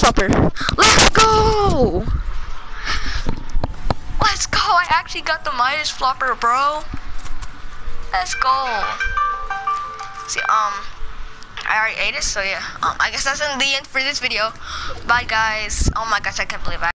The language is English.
Grasshopper. Let's go! Let's go! I actually got the Midas Flopper, bro. Let's go. See, um, I already ate it, so yeah. Um, I guess that's the end for this video. Bye, guys. Oh my gosh, I can't believe I.